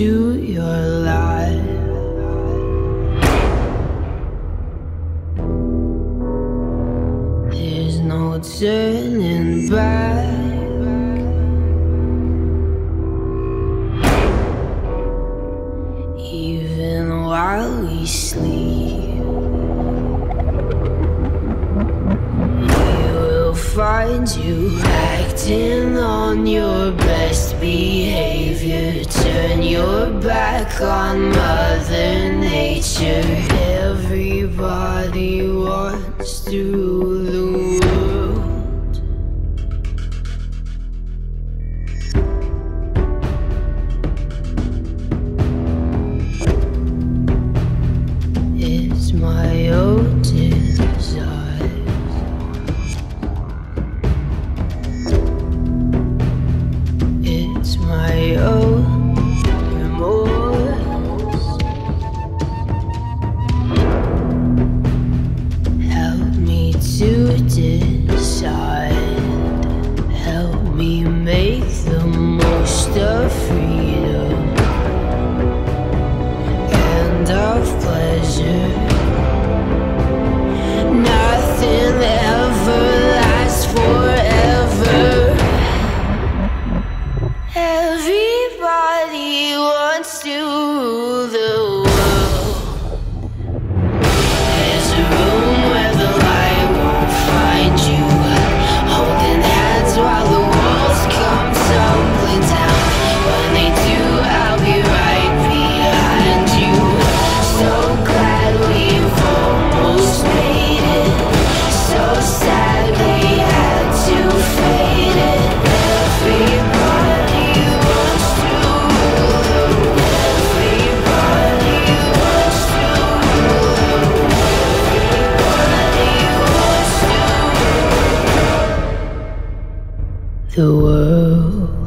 suit your life. There's no turning back. Even while we sleep, we will find you acting on your best behavior. Turn your back on Mother Nature. Everybody wants to the world. It's my own desire. Everybody wants to rule the world. The world.